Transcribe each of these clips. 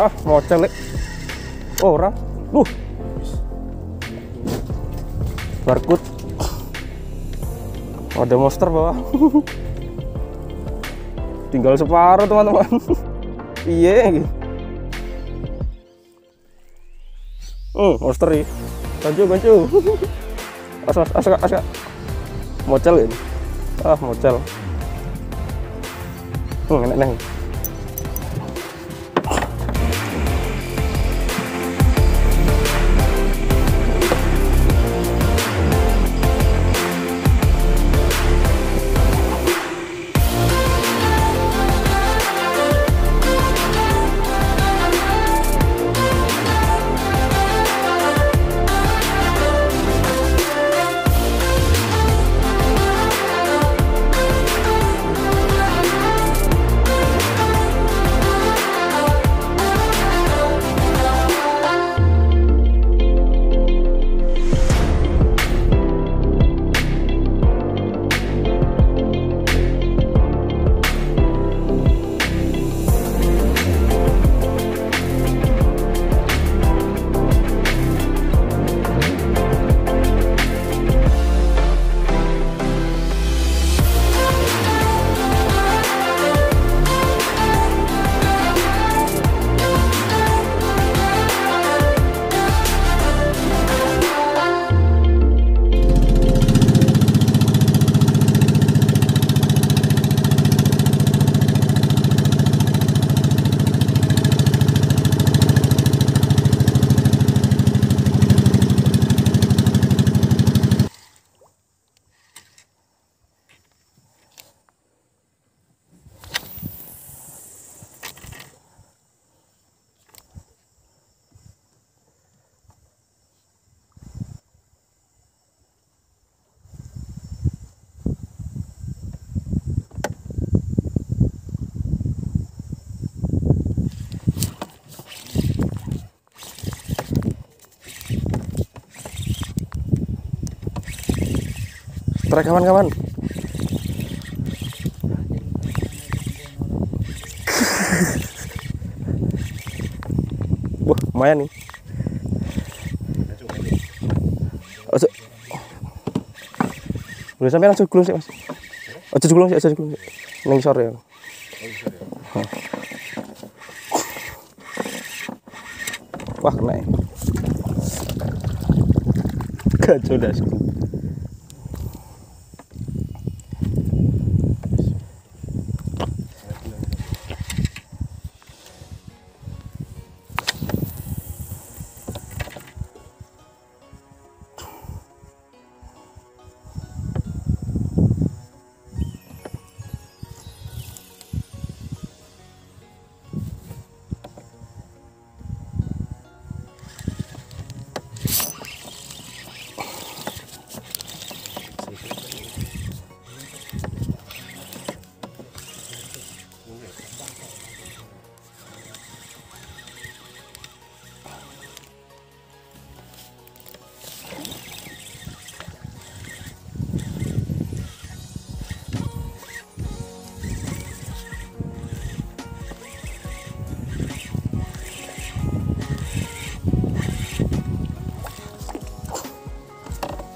ah mau celek oh orang duh. Barcode. Ada monster bawah. Tinggal separuh teman-teman. Iya gitu hmm monster nih bancu bancu. As as as mocel ini ah mocel hmm enak neng kawan-kawan. Wah, lumayan nih. Ojo. Boleh sampai langsung gulung sih, Mas. Ojo gulung sih, ojo gulung. Ning sore ya. Wah, kena ya. Kacau dah.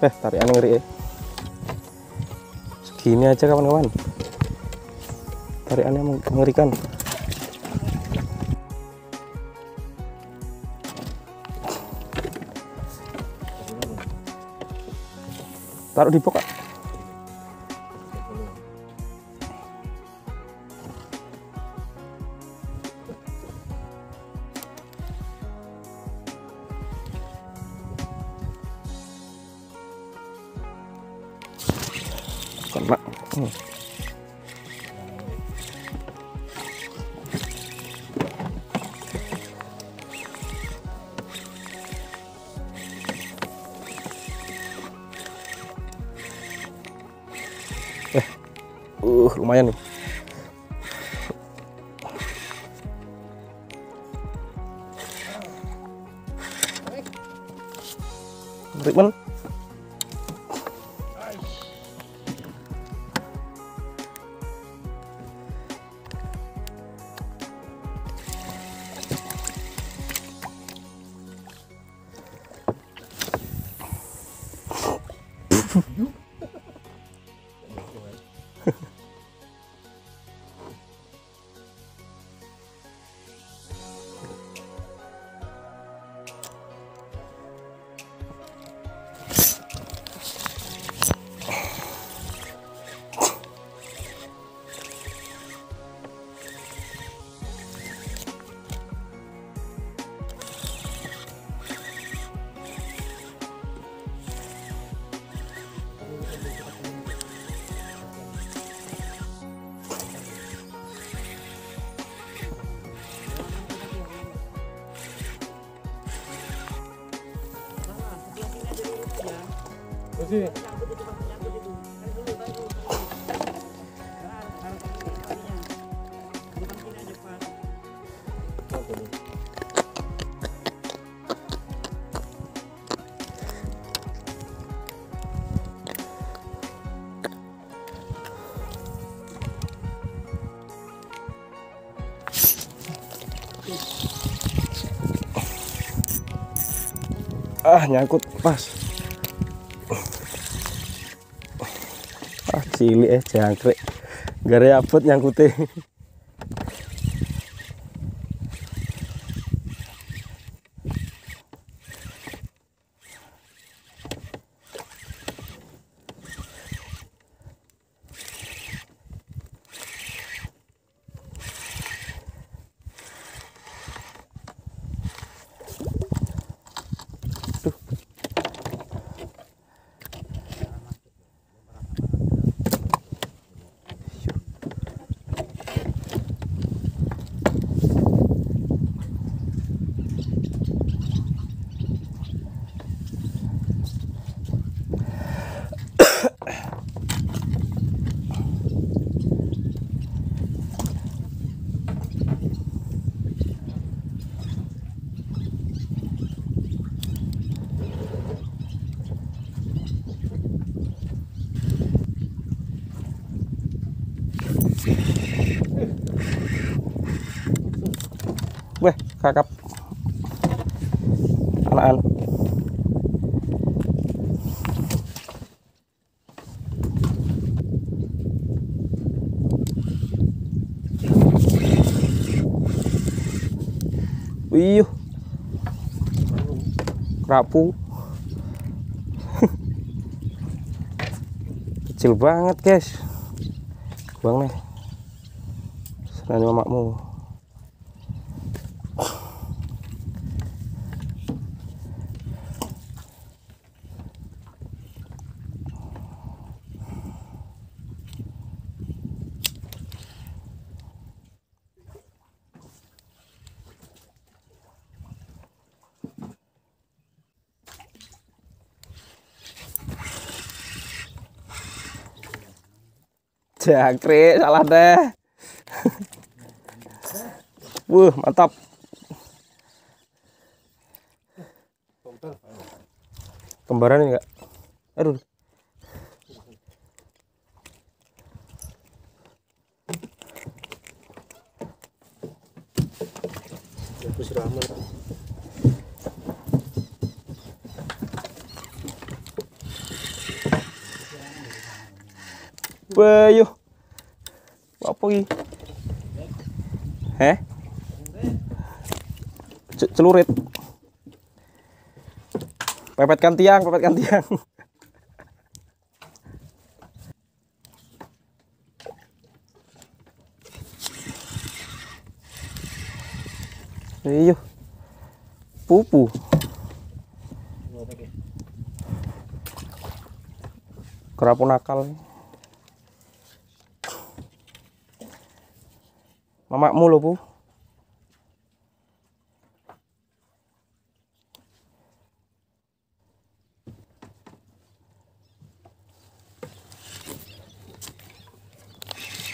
Eh, tarikan ngeri eh. Segini aja kawan-kawan. Tarikannya mengerikan. Taruh di pokok. Hmm. Eh, uh, lumayan nih. Ah nyangkut pas ah cilik eh jangkrik. Gara abot nyangkute kakap. Anakan. Wih. Kerapu. Kecil banget, guys. Buang nih. Serani mamakmu. Jangkrik, salah deh. Wuh, mantap. Kembaran enggak? Aduh. Aku siraman. Bayu. Apa iki? Heh? Celurit. Pepetkan tiang, pepetkan tiang. Iyo. Pupu. Kerapu nakal. Mamakmu lho, Bu.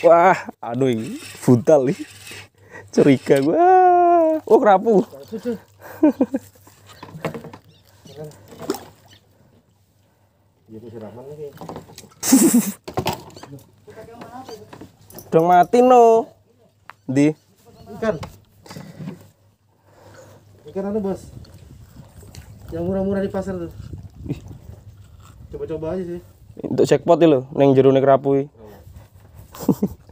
Wah, aduh ini buntal nih. Curiga gua. Oh, kerapu. Udah mati no. Di. Ikan. Ikan anu bos. Yang murah-murah di pasar tuh. Coba-coba aja sih. Untuk jackpot iki lho ning jero ning kerapu iki.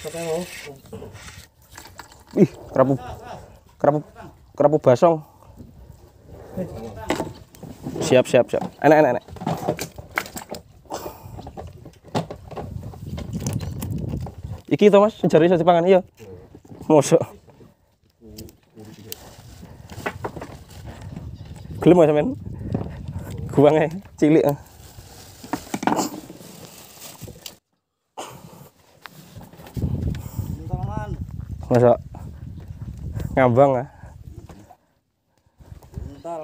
Siapa yang mau? Ih, kerapu. Kerapu kerapu basong. Siap, siap, siap. Enak, enak, enak. Iki to Mas, jare iso dipangan iya. Mosok. Gelem sampean? Guange cilik. Mà sợ. Ngàm vâng á Tompel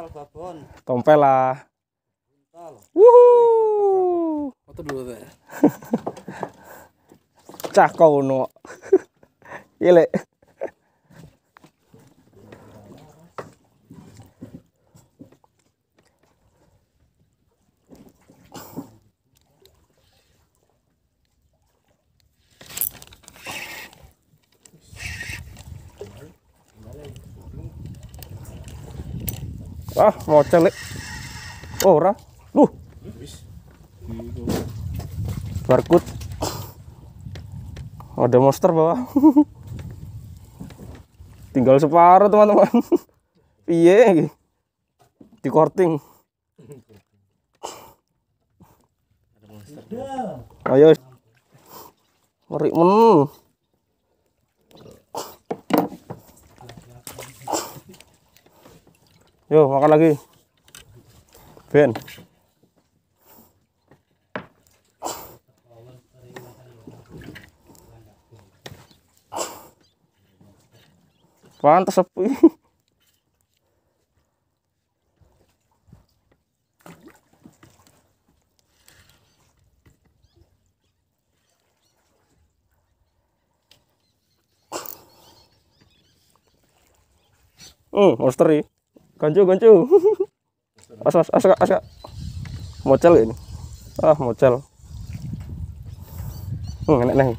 là cả con tổng phải là chả cầu nó vậy lệ. Mau celik. Oh, ora. Duh, barcode. Ada monster bawah. Tinggal separuh teman-teman. Piye? Di korting. Ayo. Mari men. Yo, makan lagi. Ben. Pantas sepi. Hmm, monster ini. Gancu, gancu. As, as, as, as. Mocel ini. Ah, mocel. Hmm, enak nih.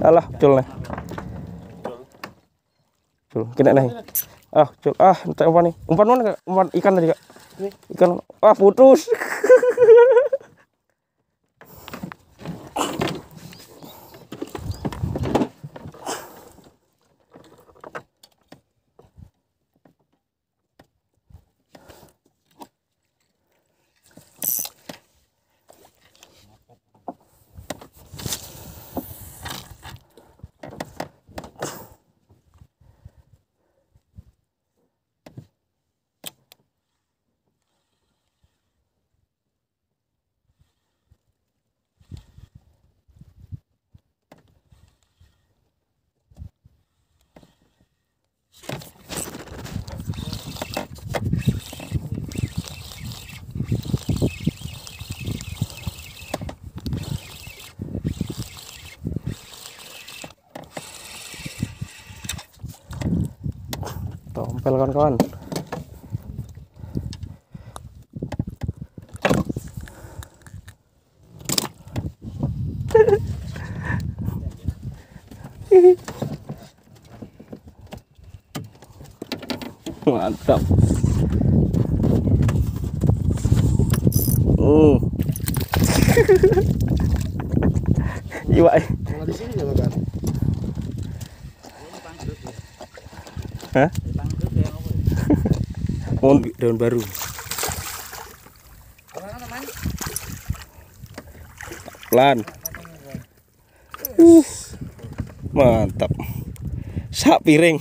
Alah, cul nih. Cul, kena nih. Ah, cul. Ah, entek apa nih? Umpan mana, Kak? Umpan ikan tadi, Kak. Ikan. Ah, putus. Tompel kawan-kawan. Mantap. Hmm. Iwak. eh. Kalau di sini juga kan. Hah? Mohon daun baru. Pelan. Uh. Mantap. Sak piring.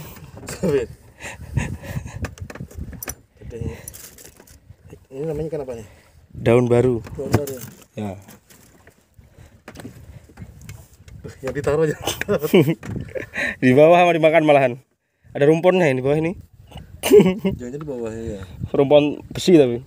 Ini namanya ikan apa nih? Daun baru. Daun baru. Ya. Yang ditaruh aja. Di bawah sama dimakan malahan. Ada rumpunnya ini di bawah ini. Jangan di bawahnya ya. Rumpun besi tapi.